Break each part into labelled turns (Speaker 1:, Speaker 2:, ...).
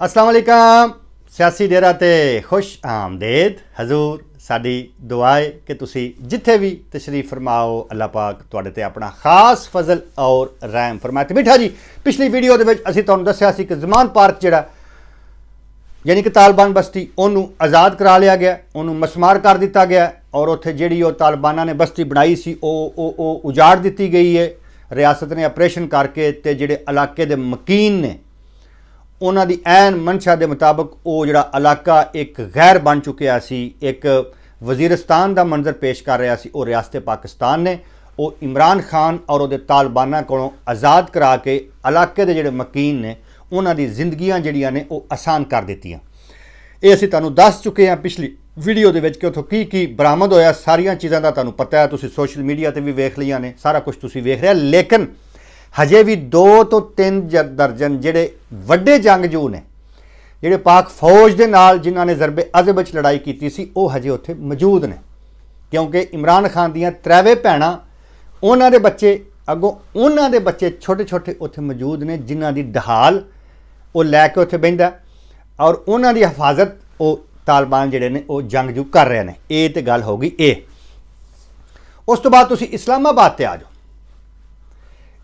Speaker 1: ਅਸਲਾਮ ਅਲੈਕਮ ਸਿਆਸੀ ਡੇਰਾ ਤੇ ਖੁਸ਼ ਆਮਦੇਦ। ਹਜ਼ੂਰ, ਸਾਡੀ ਦੁਆ ਹੈ ਕਿ ਤੁਸੀਂ ਜਿੱਥੇ ਵੀ ਤਸ਼ਰੀਫ ਫਰਮਾਓ, ਅੱਲਾਹ ਪਾਕ ਤੁਹਾਡੇ ਤੇ ਆਪਣਾ ਖਾਸ ਫਜ਼ਲ ਔਰ ਰਹਿਮ ਫਰਮਾਏ। ਤੇ ਮਿੱਠਾ ਜੀ, ਪਿਛਲੀ ਵੀਡੀਓ ਦੇ ਵਿੱਚ ਅਸੀਂ ਤੁਹਾਨੂੰ ਦੱਸਿਆ ਸੀ ਕਿ ਜ਼ਮਾਨ ਪਾਰਕ ਜਿਹੜਾ, ਯਾਨੀ ਕਿ ਤਾਲਿਬਾਨ ਬਸਤੀ, ਉਹਨੂੰ ਆਜ਼ਾਦ ਕਰਾ ਲਿਆ ਗਿਆ, ਉਹਨੂੰ ਮਸਮਾਰ ਕਰ ਦਿੱਤਾ ਗਿਆ ਔਰ ਉੱਥੇ ਜਿਹੜੀ ਉਹ ਤਾਲਿਬਾਨਾਂ ਨੇ ਬਸਤੀ ਬਣਾਈ ਸੀ, ਉਹ ਉਹ ਉਹ ਉਜਾੜ ਦਿੱਤੀ ਗਈ ਹੈ ਰਿਆਸਤ ਨੇ ਆਪਰੇਸ਼ਨ ਕਰਕੇ ਤੇ ਜਿਹੜੇ ਇਲਾਕੇ ਦੇ ਮਕੀਨ ਨੇ ਉਹਨਾਂ ਦੀ ਐਨ ਮਨਸ਼ਾ ਦੇ ਮੁਤਾਬਕ ਉਹ ਜਿਹੜਾ ਇਲਾਕਾ ਇੱਕ ਗੈਰ ਬਣ ਚੁੱਕਿਆ ਸੀ, ਇੱਕ ਵਜ਼ੀਰਸਤਾਨ ਦਾ ਮੰਜ਼ਰ ਪੇਸ਼ ਕਰ ਰਿਹਾ ਸੀ, ਉਹ ਰਿਆਸਤ ਪਾਕਿਸਤਾਨ ਨੇ। ਉਹ ਇਮਰਾਨ ਖਾਨ ਔਰ ਉਹਦੇ ਤਾਲਿਬਾਨਾਂ ਕੋਲੋਂ ਆਜ਼ਾਦ ਕਰਾ ਕੇ ਇਲਾਕੇ ਦੇ ਜਿਹੜੇ ਮਕੀਨ ਨੇ, ਉਹਨਾਂ ਦੀ ਜ਼ਿੰਦਗੀਆਂ ਜਿਹੜੀਆਂ ਨੇ, ਉਹ ਆਸਾਨ ਕਰ ਦਿੱਤੀਆਂ। ਇਹ ਅਸੀਂ ਤੁਹਾਨੂੰ ਦੱਸ ਚੁੱਕੇ ਹਾਂ ਪਿਛਲੀ ਵੀਡੀਓ ਦੇ ਵਿੱਚ ਕਿ ਉਥੋਂ ਕੀ ਕੀ ਬਰਾਮਦ ਹੋਇਆ। ਸਾਰੀਆਂ ਚੀਜ਼ਾਂ ਦਾ ਤੁਹਾਨੂੰ ਪਤਾ ਹੈ, ਤੁਸੀਂ ਸੋਸ਼ਲ ਮੀਡੀਆ ਤੇ ਵੀ ਵੇਖ ਲਈਆਂ ਨੇ, ਸਾਰਾ ਕੁਝ ਤੁਸੀਂ ਵੇਖ ਰਿਹਾ ਲੇਕਿਨ ਹਜੇ ਵੀ 2 ਤੋਂ 3 ਦਰਜਨ ਜਿਹੜੇ ਵੱਡੇ ਜੰਗਜੂ ਨੇ, ਜਿਹੜੇ ਪਾਕ ਫੌਜ ਦੇ ਨਾਲ ਜਿਨ੍ਹਾਂ ਨੇ ਜ਼ਰਬੇ ਅਜ਼ਬ ਵਿੱਚ ਲੜਾਈ ਕੀਤੀ ਸੀ, ਉਹ ਹਜੇ ਉੱਥੇ ਮੌਜੂਦ ਨੇ। ਕਿਉਂਕਿ ਇਮਰਾਨ ਖਾਨ ਦੀਆਂ ਤ੍ਰੈਵੇ ਭੈਣਾਂ, ਉਹਨਾਂ ਦੇ ਬੱਚੇ, ਅੱਗੋਂ ਉਹਨਾਂ ਦੇ ਬੱਚੇ ਛੋਟੇ ਛੋਟੇ ਉੱਥੇ ਮੌਜੂਦ ਨੇ, ਜਿਨ੍ਹਾਂ ਦੀ ਢਹਾਲ ਉਹ ਲੈ ਕੇ ਉੱਥੇ ਬੈੰਦਾ ਔਰ ਉਹਨਾਂ ਦੀ ਹਿਫਾਜ਼ਤ ਉਹ ਤਾਲਿਬਾਨ ਜਿਹੜੇ ਨੇ, ਉਹ ਜੰਗਜੂ ਕਰ ਰਹੇ ਨੇ। ਇਹ ਤੇ ਗੱਲ ਹੋ ਗਈ, ਇਹ। ਉਸ ਤੋਂ ਬਾਅਦ ਤੁਸੀਂ ਇਸਲਾਮਾਬਾਦ ਤੇ ਆ ਜਾਓ।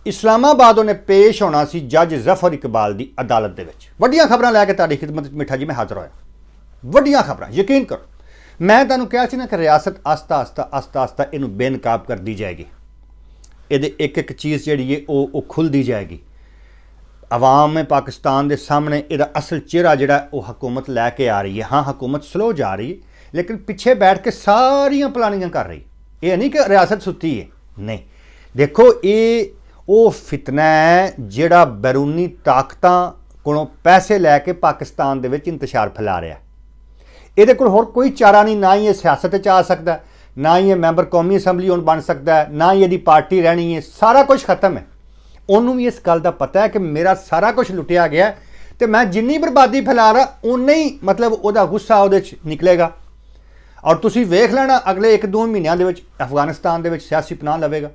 Speaker 1: ਇਸਲਾਮਾਬਾਦ ਉਹਨੇ ਪੇਸ਼ ਹੋਣਾ ਸੀ ਜੱਜ ਜ਼ਫਰ ਇਕਬਾਲ ਦੀ ਅਦਾਲਤ ਦੇ ਵਿੱਚ। ਵੱਡੀਆਂ ਖਬਰਾਂ ਲੈ ਕੇ ਤੁਹਾਡੀ ਖਿਦਮਤ ਵਿੱਚ ਮਿੱਠਾ ਜੀ, ਮੈਂ ਹਾਜ਼ਰ ਹੋਇਆ। ਵੱਡੀਆਂ ਖਬਰਾਂ, ਯਕੀਨ ਕਰੋ। ਮੈਂ ਤੁਹਾਨੂੰ ਕਿਹਾ ਸੀ ਨਾ ਕਿ ਰਿਆਸਤ ਆਸਤਾ ਆਸਤਾ ਆਸਤਾ ਆਸਤਾ ਇਹਨੂੰ ਬੇਨਕਾਬ ਕਰਦੀ ਜਾਏਗੀ। ਇਹਦੇ ਇੱਕ ਇੱਕ ਚੀਜ਼ ਜਿਹੜੀ ਹੈ ਉਹ ਉਹ ਖੁੱਲਦੀ ਜਾਏਗੀ। ਆਵਾਮ ਹੈ ਪਾਕਿਸਤਾਨ ਦੇ ਸਾਹਮਣੇ ਇਹਦਾ ਅਸਲ ਚਿਹਰਾ ਜਿਹੜਾ, ਉਹ ਹਕੂਮਤ ਲੈ ਕੇ ਆ ਰਹੀ ਹੈ ਹਾਂ, ਹਕੂਮਤ ਸਲੋ ਜਾ ਰਹੀ ਹੈ ਲੇਕਿਨ ਪਿੱਛੇ ਬੈਠ ਕੇ ਸਾਰੀਆਂ ਪਲਾਨਿੰਗਾਂ ਕਰ ਰਹੀ ਇਹ ਨਹੀਂ ਕਿ ਰਿਆਸਤ ਸੁੱਤੀ ਹੈ ਨਹੀਂ। ਦੇਖੋ, ਇਹ ਉਹ ਫਿਤਨਾ ਹੈ ਜਿਹੜਾ ਬੈਰੂਨੀ ਤਾਕਤਾਂ ਕੋਲੋਂ ਪੈਸੇ ਲੈ ਕੇ ਪਾਕਿਸਤਾਨ ਦੇ ਵਿੱਚ ਇੰਤਸ਼ਾਰ ਫੈਲਾ ਰਿਹਾ ਇਹਦੇ ਕੋਲ ਹੋਰ ਕੋਈ ਚਾਰਾ ਨਹੀਂ, ਨਾ ਹੀ ਇਹ ਸਿਆਸਤ 'ਚ ਆ ਸਕਦਾ ਨਾ ਹੀ ਇਹ ਮੈਂਬਰ ਕੌਮੀ ਅਸੈਂਬਲੀ ਹੁਣ ਬਣ ਸਕਦਾ ਨਾ ਹੀ ਇਹਦੀ ਪਾਰਟੀ ਰਹਿਣੀ ਹੈ, ਸਾਰਾ ਕੁਝ ਖਤਮ ਹੈ। ਉਹਨੂੰ ਵੀ ਇਸ ਗੱਲ ਦਾ ਪਤਾ ਹੈ ਕਿ ਮੇਰਾ ਸਾਰਾ ਕੁਝ ਲੁੱਟਿਆ ਗਿਆ ਤੇ ਮੈਂ ਜਿੰਨੀ ਬਰਬਾਦੀ ਫੈਲਾ ਰਹਾ ਉਨਾ ਹੀ ਮਤਲਬ ਉਹਦਾ ਗੁੱਸਾ ਉਹਦੇ 'ਚ ਨਿਕਲੇਗਾ। ਔਰ ਤੁਸੀਂ ਵੇਖ ਲੈਣਾ ਅਗਲੇ 1-2 ਮਹੀਨਿਆਂ ਦੇ ਵਿੱਚ ਅਫਗਾਨਿਸਤਾਨ ਦੇ ਵਿੱਚ ਸਿਆਸੀ ਪਨਾਹ ਲਵੇਗਾ।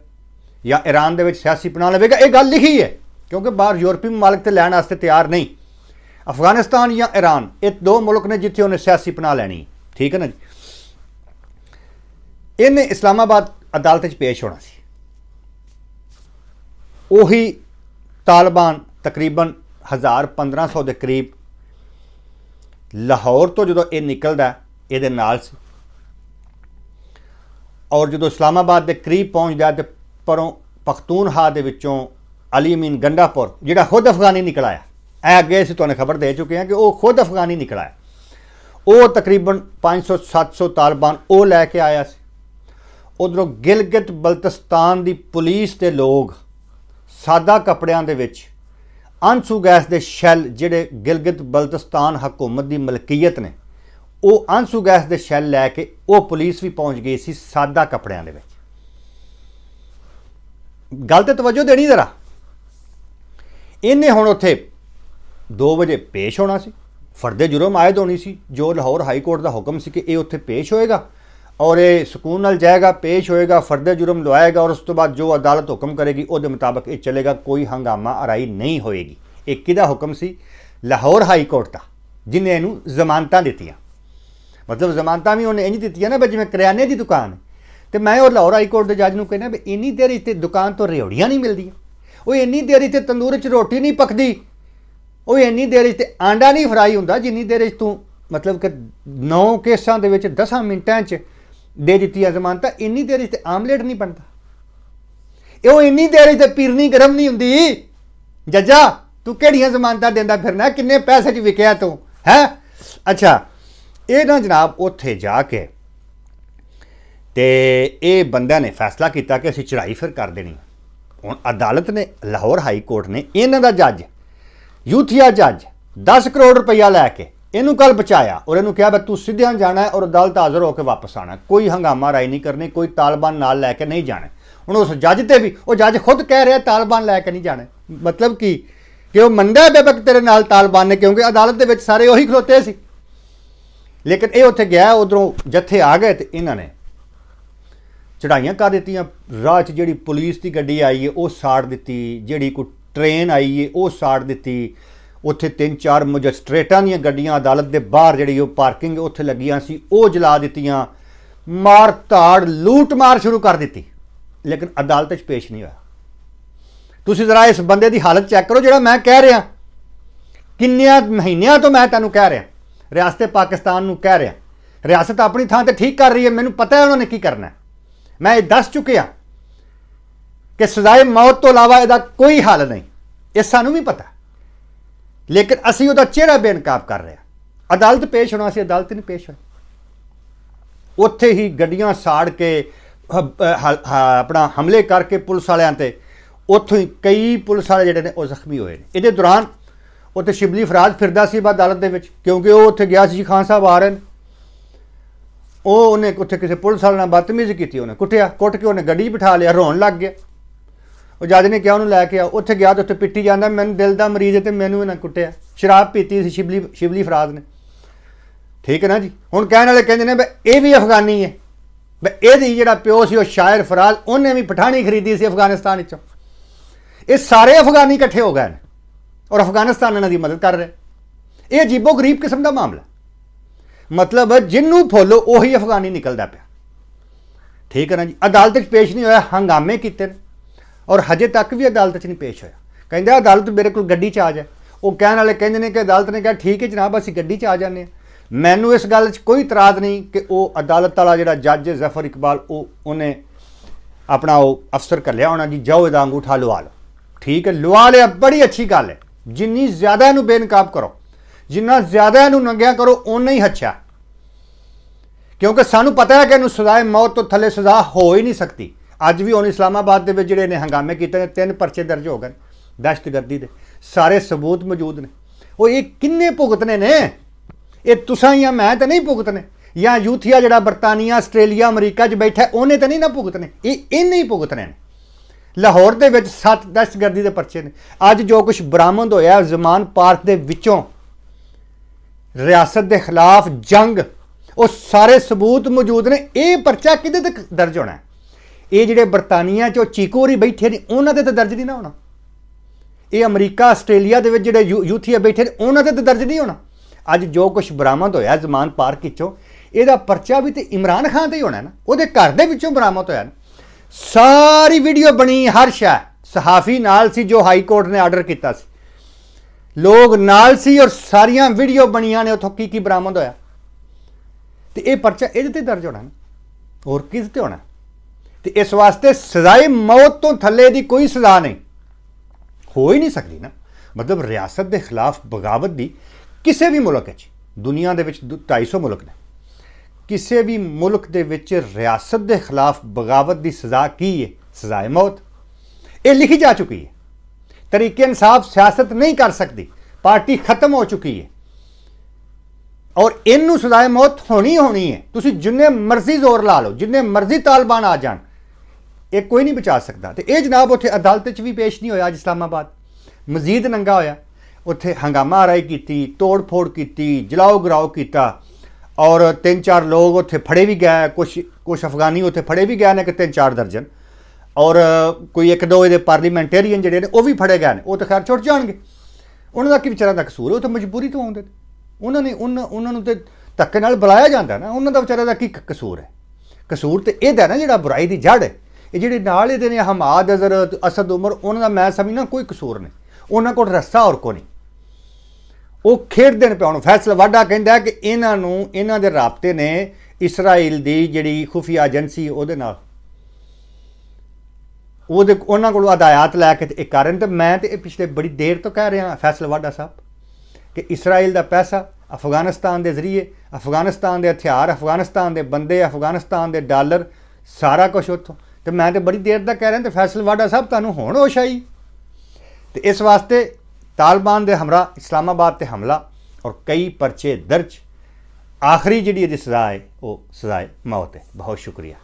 Speaker 1: ਜਾਂ ਈਰਾਨ ਦੇ ਵਿੱਚ ਸਿਆਸੀ ਪਨਾਹ ਲਵੇਗਾ। ਇਹ ਗੱਲ ਲਿਖੀ ਹੈ, ਕਿਉਂਕਿ ਬਾਹਰ ਯੂਰਪੀ ਮਾਲਕ ਤੇ ਲੈਣ ਵਾਸਤੇ ਤਿਆਰ ਨਹੀਂ। ਅਫਗਾਨਿਸਤਾਨ ਜਾਂ ਈਰਾਨ ਇਹ ਦੋ ਮੁਲਕ ਨੇ ਜਿੱਥੇ ਉਹਨੇ ਸਿਆਸੀ ਪਨਾਹ ਲੈਣੀ। ਠੀਕ ਹੈ ਨਾ ਜੀ? ਇਹਨੇ ਇਸਲਾਮਾਬਾਦ ਅਦਾਲਤ 'ਚ ਪੇਸ਼ ਹੋਣਾ ਸੀ। ਉਹੀ ਤਾਲਿਬਾਨ ਤਕਰੀਬਨ 1000 1500 ਦੇ ਕਰੀਬ ਲਾਹੌਰ ਤੋਂ ਜਦੋਂ ਇਹ ਨਿਕਲਦਾ, ਇਹਦੇ ਨਾਲ ਸੀ। ਔਰ ਜਦੋਂ ਇਸਲਾਮਾਬਾਦ ਦੇ ਕਰੀਬ ਪਹੁੰਚਦਾ ਤੇ ਪਰੋਂ ਪਖਤੂਨਹਾ ਦੇ ਵਿੱਚੋਂ ਅਲੀ ਅਮੀਨ ਗੰਡਾਪੁਰ, ਜਿਹੜਾ ਖੁਦ ਅਫਗਾਨੀ ਨਿਕਲ ਆਇਆ। ਐ ਅੱਗੇ ਅਸੀਂ ਤੁਹਾਨੂੰ ਖਬਰ ਦੇ ਚੁੱਕੇ ਹਾਂ ਕਿ ਉਹ ਖੁਦ ਅਫਗਾਨੀ ਨਿਕਲ ਆਇਆ। ਉਹ ਤਕਰੀਬਨ 500 700 ਤਾਲਿਬਾਨ ਉਹ ਲੈ ਕੇ ਆਇਆ ਸੀ। ਉਧਰੋਂ ਗਿਲਗਿਤ ਬਲਤਿਸਤਾਨ ਦੀ ਪੁਲਿਸ ਤੇ ਲੋਕ ਸਾਦਾ ਕੱਪੜਿਆਂ ਦੇ ਵਿੱਚ ਅਨਸੂ ਗੈਸ ਦੇ ਸ਼ੈਲ, ਜਿਹੜੇ ਗਿਲਗਿਤ ਬਲਤਿਸਤਾਨ ਹਕੂਮਤ ਦੀ ਮਲਕੀਅਤ ਨੇ, ਉਹ ਅਨਸੂ ਗੈਸ ਦੇ ਸ਼ੈਲ ਲੈ ਕੇ ਉਹ ਪੁਲਿਸ ਵੀ ਪਹੁੰਚ ਗਈ ਸੀ ਸਾਦਾ ਕੱਪੜਿਆਂ ਦੇ ਵਿੱਚ। ਗੱਲ ਤੇ ਤਵੱਜੋ ਦੇਣੀ ਜ਼ਰਾ। ਇਹਨੇ ਹੁਣ ਉੱਥੇ 2 ਵਜੇ ਪੇਸ਼ ਹੋਣਾ ਸੀ। ਫਰਦੇ ਜੁਰਮ ਆਇਦ ਹੋਣੀ ਸੀ। ਜੋ ਲਾਹੌਰ ਹਾਈ ਕੋਰਟ ਦਾ ਹੁਕਮ ਸੀ ਕਿ ਇਹ ਉੱਥੇ ਪੇਸ਼ ਹੋਏਗਾ ਔਰ ਇਹ ਸਕੂਨ ਨਾਲ ਜਾਏਗਾ, ਪੇਸ਼ ਹੋਏਗਾ, ਫਰਦੇ ਜੁਰਮ ਲਵਾਏਗਾ ਔਰ ਉਸ ਤੋਂ ਬਾਅਦ ਜੋ ਅਦਾਲਤ ਹੁਕਮ ਕਰੇਗੀ, ਉਹਦੇ ਮੁਤਾਬਕ ਇਹ ਚੱਲੇਗਾ, ਕੋਈ ਹੰਗਾਮਾ ਅਰਾਈ ਨਹੀਂ ਹੋਏਗੀ। ਇਹ ਕਿਹਦਾ ਹੁਕਮ ਸੀ? ਲਾਹੌਰ ਹਾਈ ਕੋਰਟ ਦਾ ਜਿਨੇ ਇਹਨੂੰ ਜ਼ਮਾਨਤਾਂ ਦਿੱਤੀਆਂ। ਮਤਲਬ ਜ਼ਮਾਨਤਾਂ ਵੀ ਉਹਨੇ ਇੰਜ ਦਿੱਤੀਆਂ ਨਾ ਜਿਵੇਂ ਕਰਿਆਨੇ ਦੀ ਦੁਕਾਨ ਤੇ ਮੈਂ ਉਹ ਲਾਹੌਰ ਹਾਈ ਕੋਰਟ ਦੇ ਜੱਜ ਨੂੰ ਕਹਿੰਦਾ ਵੀ ਇੰਨੀ ਦੇਰ ਇੱਥੇ ਦੁਕਾਨ ਤੋਂ ਰਿਓੜੀਆਂ ਨਹੀਂ ਮਿਲਦੀਆਂ। ਉਹ ਇੰਨੀ ਦੇਰ ਇੱਥੇ ਤੰਦੂਰ 'ਚ ਰੋਟੀ ਨਹੀਂ ਪੱਕਦੀ। ਉਹ ਇੰਨੀ ਦੇਰ ਇੱਥੇ ਆਂਡਾ ਨਹੀਂ ਫਰਾਈ ਹੁੰਦਾ, ਜਿੰਨੀ ਦੇਰ 'ਚ ਤੂੰ ਮਤਲਬ ਕਿ 9 ਕੇਸਾਂ ਦੇ ਵਿੱਚ 10 ਮਿੰਟਾਂ 'ਚ ਦੇ ਦਿੱਤੀ ਆ ਜ਼ਮਾਨਤ ਇੰਨੀ ਦੇਰ 'ਚ ਆਮਲੇਟ ਨਹੀਂ ਬਣਦਾ। ਇਹ ਉਹ ਇੰਨੀ ਦੇਰ 'ਚ ਪੀਰਨੀ ਗਰਮ ਨਹੀਂ ਹੁੰਦੀ। ਜੱਜਾ, ਤੂੰ ਕਿਹੜੀਆਂ ਜ਼ਮਾਨਤਾਂ ਦਿੰਦਾ ਫਿਰਨਾ? ਕਿੰਨੇ ਪੈਸੇ 'ਚ ਵਿਕਿਆ ਤੂੰ? ਹੈ? ਅੱਛਾ, ਇਹ ਨਾ ਜਨਾਬ, ਉੱਥੇ ਜਾ ਕੇ ਤੇ ਇਹ ਬੰਦਿਆਂ ਨੇ ਫੈਸਲਾ ਕੀਤਾ ਕਿ ਅਸੀਂ ਚੜਾਈ ਫਿਰ ਕਰ ਦੇਣੀ। ਹੁਣ ਅਦਾਲਤ ਨੇ, ਲਾਹੌਰ ਹਾਈ ਕੋਰਟ ਨੇ ਇਹਨਾਂ ਦਾ ਜੱਜ, ਯੂਥੀਆ ਜੱਜ 10 ਕਰੋੜ ਰੁਪਇਆ ਲੈ ਕੇ ਇਹਨੂੰ ਕੱਲ ਬਚਾਇਆ ਔਰ ਇਹਨੂੰ ਕਿਹਾ ਬਈ ਤੂੰ ਸਿੱਧਿਆਂ ਜਾਣਾ ਹੈ ਔਰ ਅਦਾਲਤ ਹਾਜ਼ਰ ਹੋ ਕੇ ਵਾਪਸ ਆਣਾ। ਕੋਈ ਹੰਗਾਮਾ ਰਾਈ ਨਹੀਂ ਕਰਨੀ, ਕੋਈ ਤਾਲਿਬਾਨ ਨਾਲ ਲੈ ਕੇ ਨਹੀਂ ਜਾਣਾ। ਹੁਣ ਉਸ ਜੱਜ ਤੇ ਵੀ, ਉਹ ਜੱਜ ਖੁਦ ਕਹਿ ਰਿਹਾ ਤਾਲਿਬਾਨ ਲੈ ਕੇ ਨਹੀਂ ਜਾਣਾ। ਮਤਲਬ ਕਿ? ਕਿ ਉਹ ਮੰਨਦਾ ਬੇਬਕ ਤੇਰੇ ਨਾਲ ਤਾਲਿਬਾਨ ਨੇ, ਕਿਉਂਕਿ ਅਦਾਲਤ ਦੇ ਵਿੱਚ ਸਾਰੇ ਉਹੀ ਖਲੋਤੇ ਸੀ। ਲੇਕਿਨ ਇਹ ਉੱਥੇ ਗਿਆ, ਉਧਰੋਂ ਜੱਥੇ ਆ ਗਏ ਤੇ ਇਹਨਾਂ ਨੇ ਚੜਾਈਆਂ ਕਰ ਦਿੱਤੀਆਂ। ਰਾਹ 'ਚ ਜਿਹੜੀ ਪੁਲਿਸ ਦੀ ਗੱਡੀ ਆਈ ਹੈ ਉਹ ਸਾੜ ਦਿੱਤੀ। ਜਿਹੜੀ ਕੋਈ ਟ੍ਰੇਨ ਆਈ ਹੈ ਉਹ ਸਾੜ ਦਿੱਤੀ। ਉੱਥੇ ਤਿੰਨ ਚਾਰ ਮਜਿਸਟਰੇਟਾਂ ਦੀਆਂ ਗੱਡੀਆਂ, ਅਦਾਲਤ ਦੇ ਬਾਹਰ ਜਿਹੜੀ ਉਹ ਪਾਰਕਿੰਗ ਉੱਥੇ ਲੱਗੀਆਂ ਸੀ, ਉਹ ਜਲਾ ਦਿੱਤੀਆਂ। ਮਾਰ ਧਾੜ, ਲੂਟ ਮਾਰ ਸ਼ੁਰੂ ਕਰ ਦਿੱਤੀ। ਲੇਕਿਨ ਅਦਾਲਤ 'ਚ ਪੇਸ਼ ਨਹੀਂ ਹੋਇਆ। ਤੁਸੀਂ ਜ਼ਰਾ ਇਸ ਬੰਦੇ ਦੀ ਹਾਲਤ ਚੈੱਕ ਕਰੋ, ਜਿਹੜਾ ਮੈਂ ਕਹਿ ਰਿਹਾ। ਕਿੰਨਿਆਂ ਮਹੀਨਿਆਂ ਤੋਂ ਮੈਂ ਤੁਹਾਨੂੰ ਕਹਿ ਰਿਹਾ। ਰਿਆਸਤ ਪਾਕਿਸਤਾਨ ਨੂੰ ਕਹਿ ਰਿਹਾ। ਰਿਆਸਤ ਆਪਣੀ ਥਾਂ ਤੇ ਠੀਕ ਕਰ ਰਹੀ ਹੈ। ਮੈਨੂੰ ਪਤਾ ਹੈ ਉਹਨਾਂ ਨੇ ਕੀ ਕਰਨਾ ਹੈ। ਮੈਂ ਇਹ ਦੱਸ ਚੁੱਕਿਆ ਕਿ ਸਜ਼ਾਏ ਮੌਤ ਤੋਂ ਇਲਾਵਾ ਇਹਦਾ ਕੋਈ ਹੱਲ ਨਹੀਂ। ਇਹ ਸਾਨੂੰ ਵੀ ਪਤਾ। ਲੇਕਿਨ ਅਸੀਂ ਉਹਦਾ ਚਿਹਰਾ ਬੇਨਕਾਬ ਕਰ ਰਹੇ ਹਾਂ। ਅਦਾਲਤ ਪੇਸ਼ ਹੋਣਾ ਸੀ, ਅਦਾਲਤ ਨਹੀਂ ਪੇਸ਼ ਹੋਇਆ ਉੱਥੇ ਹੀ ਗੱਡੀਆਂ ਸਾੜ ਕੇ ਆਪਣਾ ਹਮਲੇ ਕਰਕੇ ਪੁਲਿਸ ਵਾਲਿਆਂ ਤੇ ਉੱਥੋਂ ਹੀ ਕਈ ਪੁਲਿਸ ਵਾਲੇ ਜਿਹੜੇ ਨੇ ਉਹ ਜ਼ਖਮੀ ਹੋਏ ਨੇ। ਇਹਦੇ ਦੌਰਾਨ ਉੱਥੇ ਸ਼ਿਬਲੀ ਫਰਾਜ਼ ਫਿਰਦਾ ਸੀ ਅਦਾਲਤ ਦੇ ਵਿੱਚ, ਕਿਉਂਕਿ ਉਹ ਉੱਥੇ ਗਿਆ ਸੀ ਖਾਨ ਸਾਹਿਬ ਆ ਰਹੇ ਨੇ। ਉਹ ਉਹਨੇ ਉੱਥੇ ਕਿਸੇ ਪੁਲਿਸ ਵਾਲੇ ਨਾਲ ਬਦਤਮੀਜ਼ੀ ਕੀਤੀ, ਉਹਨੇ ਕੁੱਟਿਆ, ਕੁੱਟ ਕੇ ਉਹਨੇ ਗੱਡੀ ਬਿਠਾ ਲਿਆ, ਰੋਣ ਲੱਗ ਗਿਆ। ਉਹ ਜੱਜ ਨੇ ਕਿਹਾ ਉਹਨੂੰ ਲੈ ਕੇ ਆ, ਉੱਥੇ ਗਿਆ ਤੇ ਉੱਥੇ ਪਿੱਟੀ ਜਾਂਦਾ, ਮੈਨੂੰ ਦਿਲ ਦਾ ਮਰੀਜ਼ ਹੈ ਤੇ ਮੈਨੂੰ ਇਹਨਾਂ ਕੁੱਟਿਆ। ਸ਼ਰਾਬ ਪੀਤੀ ਸੀ ਸ਼ਿਬਲੀ ਸ਼ਿਬਲੀ ਫਰਾਜ਼ ਨੇ। ਠੀਕ ਹੈ ਨਾ ਜੀ? ਹੁਣ ਕਹਿਣ ਵਾਲੇ ਕਹਿੰਦੇ ਨੇ ਬਈ ਇਹ ਵੀ ਅਫਗਾਨੀ ਹੈ। ਬਈ ਇਹਦੀ ਜਿਹੜਾ ਪਿਓ ਸੀ ਉਹ ਸ਼ਾਇਰ ਫਰਾਜ਼, ਉਹਨੇ ਵੀ ਪਠਾਣੀ ਖਰੀਦੀ ਸੀ ਅਫਗਾਨਿਸਤਾਨ ਵਿੱਚੋਂ। ਇਹ ਸਾਰੇ ਅਫਗਾਨੀ ਇਕੱਠੇ ਹੋ ਗਏ ਨੇ ਔਰ ਅਫਗਾਨਿਸਤਾਨ ਇਹਨਾਂ ਦੀ ਮਦਦ ਕਰ ਰਿਹਾ। ਇਹ ਅਜੀਬੋ ਗਰੀਬ ਕਿਸਮ ਦਾ ਮਾਮਲਾ ਮਤਲਬ ਜਿੰਨੂੰ ਫੋਲੋ, ਉਹੀ ਅਫਗਾਨੀ ਨਿਕਲਦਾ ਪਿਆ। ਠੀਕ ਹੈ ਨਾ ਜੀ? ਅਦਾਲਤ 'ਚ ਪੇਸ਼ ਨਹੀਂ ਹੋਇਆ, ਹੰਗਾਮੇ ਕੀਤੇ ਨੇ। ਔਰ ਹਜੇ ਤੱਕ ਵੀ ਅਦਾਲਤ 'ਚ ਨਹੀਂ ਪੇਸ਼ ਹੋਇਆ। ਕਹਿੰਦਾ ਅਦਾਲਤ ਮੇਰੇ ਕੋਲ ਗੱਡੀ 'ਚ ਆ ਜਾ ਉਹ ਕਹਿਣ ਵਾਲੇ ਕਹਿੰਦੇ ਨੇ ਕਿ ਅਦਾਲਤ ਨੇ ਕਿਹਾ, ਠੀਕ ਹੈ ਜਨਾਬ, ਅਸੀਂ ਗੱਡੀ 'ਚ ਆ ਜਾਂਦੇ ਹਾਂ। ਮੈਨੂੰ ਇਸ ਗੱਲ 'ਚ ਕੋਈ ਇਤਰਾਜ਼ ਨਹੀਂ ਕਿ ਉਹ ਅਦਾਲਤ ਵਾਲਾ ਜਿਹੜਾ ਜੱਜ ਜ਼ਫਰ ਇਕਬਾਲ, ਉਹ ਉਹਨੇ ਆਪਣਾ ਉਹ ਅਫਸਰ ਕਰ ਲਿਆ ਉਹਨਾਂ ਦੀ ਜਾਓ ਇਹਦਾ ਅੰਗੂਠਾ ਲਵਾ ਲਓ। ਠੀਕ ਹੈ? ਲਵਾ ਲਿਆ, ਬੜੀ ਅੱਛੀ ਗੱਲ ਹੈ। ਜਿੰਨੀ ਜ਼ਿਆਦਾ ਇਹਨੂੰ ਬੇਨਕਾਬ ਕਰੋ। ਜਿੰਨਾ ਜ਼ਿਆਦਾ ਇਹਨੂੰ ਨੰਗਿਆ ਕਰੋ, ਓਨਾ ਹੀ ਅੱਛਾ ਕਿਉਂਕਿ ਸਾਨੂੰ ਪਤਾ ਹੈ ਕਿ ਇਹਨੂੰ ਸਜ਼ਾਏ ਮੌਤ ਤੋਂ ਥੱਲੇ ਸਜ਼ਾ ਹੋ ਹੀ ਨਹੀਂ ਸਕਦੀ। ਅੱਜ ਵੀ ਹੁਣ ਇਸਲਾਮਾਬਾਦ ਦੇ ਵਿੱਚ ਜਿਹੜੇ ਨੇ ਹੰਗਾਮੇ ਕੀਤੇ ਨੇ, ਤਿੰਨ ਪਰਚੇ ਦਰਜ ਹੋ ਗਏ ਦਹਿਸ਼ਤਗਰਦੀ ਦੇ। ਸਾਰੇ ਸਬੂਤ ਮੌਜੂਦ ਨੇ। ਉਹ ਇਹ ਕਿੰਨੇ ਭੁਗਤਨੇ ਨੇ ਇਹ ਤੁਸਾਂ ਜਾਂ ਮੈਂ ਤਾਂ ਨਹੀਂ ਭੁਗਤਨੇ ਜਾਂ ਯੂਥੀਆ ਜਿਹੜਾ ਬਰਤਾਨੀਆ, ਆਸਟ੍ਰੇਲੀਆ, ਅਮਰੀਕਾ 'ਚ ਬੈਠਾ, ਉਹਨੇ ਤਾਂ ਨਹੀਂ ਨਾ ਭੁਗਤਨੇ ਇਹ ਇਹਨੇ ਹੀ ਭੁਗਤਨੇ ਨੇ। ਲਾਹੌਰ ਦੇ ਵਿੱਚ ਸੱਤ ਦਹਿਸ਼ਤਗਰਦੀ ਦੇ ਪਰਚੇ ਨੇ। ਅੱਜ ਜੋ ਕੁਝ ਬਰਾਮਦ ਹੋਇਆ, ਜ਼ਮਾਨ ਪਾਰਕ ਦੇ ਵਿੱਚੋਂ ਰਿਆਸਤ ਦੇ ਖਿਲਾਫ ਜੰਗ, ਉਹ ਸਾਰੇ ਸਬੂਤ ਮੌਜੂਦ ਨੇ, ਇਹ ਪਰਚਾ ਕਿਹਦੇ ਤੱਕ ਦਰਜ ਹੋਣਾ ਇਹ ਜਿਹੜੇ ਬਰਤਾਨੀਆ ਚੋਂ ਚੀਕੋਰੀ ਬੈਠੇ ਨੇ, ਉਹਨਾਂ ਤੇ ਤਾਂ ਦਰਜ ਨਹੀਂ ਨਾ ਹੋਣਾ। ਇਹ ਅਮਰੀਕਾ, ਆਸਟ੍ਰੇਲੀਆ ਦੇ ਵਿੱਚ ਜਿਹੜੇ ਯੂਥੀਆ ਬੈਠੇ ਨੇ, ਉਹਨਾਂ ਤੇ ਤਾਂ ਦਰਜ ਨਹੀਂ ਹੋਣਾ। ਅੱਜ ਜੋ ਕੁਝ ਬਰਾਮਦ ਹੋਇਆ, ਜ਼ਮਾਨ ਪਾਰਕ ਵਿੱਚੋਂ ਇਹਦਾ ਪਰਚਾ ਵੀ ਤੇ ਇਮਰਾਨ ਖਾਨ ਤੇ ਹੀ ਹੋਣਾ ਨਾ, ਉਹਦੇ ਘਰ ਦੇ ਵਿੱਚੋਂ ਬਰਾਮਦ ਹੋਇਆ ਸਾਰੀ ਵੀਡੀਓ ਬਣੀ ਹਰ ਸ਼ਾ। ਸਹਾਫੀ ਨਾਲ ਸੀ ਜੋ ਹਾਈ ਕੋਰਟ ਨੇ ਆਰਡਰ ਕੀਤਾ ਸੀ। ਲੋਕ ਨਾਲ ਸੀ ਔਰ ਸਾਰੀਆਂ ਵੀਡੀਓ ਬਣੀਆਂ ਨੇ, ਉਥੋਂ ਕੀ ਕੀ ਬਰਾਮਦ ਹੋਇਆ? ਤੇ ਇਹ ਪਰਚਾ ਇਹਦੇ ਤੇ ਦਰਜ ਹੋਣਾ ਹੋਰ ਕਿਸ ਤੇ ਹੋਣਾ? ਤੇ ਇਸ ਵਾਸਤੇ ਸਜ਼ਾਏ ਮੌਤ ਤੋਂ ਥੱਲੇ ਦੀ ਕੋਈ ਸਜ਼ਾ ਨਹੀਂ। ਹੋ ਹੀ ਨਹੀਂ ਸਕਦੀ ਨਾ। ਮਤਲਬ ਰਿਆਸਤ ਦੇ ਖਿਲਾਫ ਬਗਾਵਤ ਦੀ ਕਿਸੇ ਵੀ ਮੁਲਕ ਵਿੱਚ, ਦੁਨੀਆ ਦੇ ਵਿੱਚ 250 ਮੁਲਕ ਨੇ। ਕਿਸੇ ਵੀ ਮੁਲਕ ਦੇ ਵਿੱਚ ਰਿਆਸਤ ਦੇ ਖਿਲਾਫ ਬਗਾਵਤ ਦੀ ਸਜ਼ਾ ਕੀ ਹੈ? ਸਜ਼ਾਏ ਮੌਤ। ਇਹ ਲਿਖੀ ਜਾ ਚੁੱਕੀ ਹੈ। ਤਰੀਕੇ ਇਨਸਾਫ ਸਿਆਸਤ ਨਹੀਂ ਕਰ ਸਕਦੀ। ਪਾਰਟੀ ਖਤਮ ਹੋ ਚੁੱਕੀ ਹੈ। ਔਰ ਇਹਨੂੰ ਸਜ਼ਾਏ ਮੌਤ ਹੋਣੀ ਹੋਣੀ ਹੈ। ਤੁਸੀਂ ਜਿੰਨੇ ਮਰਜ਼ੀ ਜ਼ੋਰ ਲਾ ਲਓ, ਜਿੰਨੇ ਮਰਜ਼ੀ ਤਾਲਬਾਨ ਆ ਜਾਣ, ਇਹ ਕੋਈ ਨਹੀਂ ਬਚਾ ਸਕਦਾ। ਤੇ ਇਹ ਜਨਾਬ ਉੱਥੇ ਅਦਾਲਤ 'ਚ ਵੀ ਪੇਸ਼ ਨਹੀਂ ਹੋਇਆ ਅੱਜ ਇਸਲਾਮਾਬਾਦ। ਮਜ਼ੀਦ ਨੰਗਾ ਹੋਇਆ। ਉੱਥੇ ਹੰਗਾਮਾ ਆਰਾਈ ਕੀਤੀ ਤੋੜ ਫੋੜ ਕੀਤੀ ਜਲਾਓ ਗਰਾਓ ਕੀਤਾ। ਔਰ ਤਿੰਨ ਚਾਰ ਲੋਕ ਉੱਥੇ ਫੜੇ ਵੀ ਗਏ ਕੁਝ ਕੁਝ ਅਫਗਾਨੀ ਉੱਥੇ ਫੜੇ ਵੀ ਗਏ ਨੇ ਕਿ ਤਿੰਨ ਚਾਰ ਦਰਜਨ। ਔਰ ਕੋਈ ਇੱਕ ਦੋ ਇਹਦੇ ਪਾਰਲੀਮੈਂਟੇਰੀਅਨ ਜਿਹੜੇ ਨੇ, ਉਹ ਵੀ ਫੜੇ ਗਏ ਨੇ, ਉਹ ਤਾਂ ਖੈਰ ਛੁੱਟ ਜਾਣਗੇ। ਉਹਨਾਂ ਦਾ ਕੀ ਵਿਚਾਰਾ ਦਾ ਕਸੂਰ ਉਹ ਤਾਂ ਮਜਬੂਰੀ ਤੋਂ ਆਉਂਦੇ ਉਹਨਾਂ ਨੇ, ਉਹਨਾਂ ਨੂੰ ਤੇ ਧੱਕੇ ਨਾਲ ਬੁਲਾਇਆ ਜਾਂਦਾ ਨਾ, ਉਹਨਾਂ ਦਾ ਵਿਚਾਰਾ ਦਾ ਕੀ ਕਸੂਰ ਹੈ? ਕਸੂਰ ਤੇ ਇਹਦਾ ਨਾ ਜਿਹੜਾ ਬੁਰਾਈ ਦੀ ਜੜ ਹੈ, ਇਹ ਜਿਹੜੇ ਨਾਲ ਇਹਦੇ ਨੇ ਹਮਾਦ, ਅਜ਼ਰ, ਅਸਦ, ਉਮਰ, ਉਹਨਾਂ ਦਾ ਮੈਂ ਸਮਝਣਾ ਕੋਈ ਕਸੂਰ ਨਹੀਂ। ਉਹਨਾਂ ਕੋਲ ਰਸਤਾ ਹੋਰ ਕੋ ਨਹੀਂ। ਉਹ ਖੇਡਦੇ ਨੇ ਪਿਆਉਣ ਫੈਸਲਾ ਵਾਡਾ ਕਹਿੰਦਾ ਕਿ ਇਹਨਾਂ ਨੂੰ, ਇਹਨਾਂ ਦੇ ਰਾਬਤੇ ਨੇ ਇਸਰਾਇਲ ਦੀ ਜਿਹੜੀ ਖੁਫੀਆ ਏਜੰਸੀ ਉਹਦੇ ਨਾਲ ਉਹਦੇ ਉਹਨਾਂ ਕੋਲੋਂ ਹਦਾਇਤ ਲੈ ਕੇ ਇਹ ਕਾਰਨ ਤੇ ਮੈਂ ਤੇ ਇਹ ਪਿਛਲੇ ਬੜੀ ਦੇਰ ਤੋਂ ਕਹਿ ਰਿਹਾ ਫੈਸਲ ਵਾਡਾ ਸਾਹਿਬ, ਕਿ ਇਸਰਾਈਲ ਦਾ ਪੈਸਾ ਅਫਗਾਨਿਸਤਾਨ ਦੇ ਜ਼ਰੀਏ, ਅਫਗਾਨਿਸਤਾਨ ਦੇ ਹਥਿਆਰ, ਅਫਗਾਨਿਸਤਾਨ ਦੇ ਬੰਦੇ, ਅਫਗਾਨਿਸਤਾਨ ਦੇ ਡਾਲਰ, ਸਾਰਾ ਕੁਝ ਉੱਥੋਂ। ਤੇ ਮੈਂ ਤੇ ਬੜੀ ਦੇਰ ਦਾ ਕਹਿ ਰਿਹਾ ਤੇ ਫੈਸਲ ਵਾਡਾ ਸਾਹਿਬ, ਤੁਹਾਨੂੰ ਹੁਣ ਹੋਸ਼ ਆਈ? ਤੇ ਇਸ ਵਾਸਤੇ ਤਾਲਿਬਾਨ ਦੇ ਹਮਲਾ, ਇਸਲਾਮਾਬਾਦ ਤੇ ਹਮਲਾ ਔਰ ਕਈ ਪਰਚੇ ਦਰਜ। ਆਖਰੀ ਜਿਹੜੀ ਇਹਦੀ ਸਜ਼ਾ ਹੈ, ਉਹ ਸਜ਼ਾ ਮੌਤ ਹੈ। ਬਹੁਤ ਸ਼ੁਕਰੀਆ।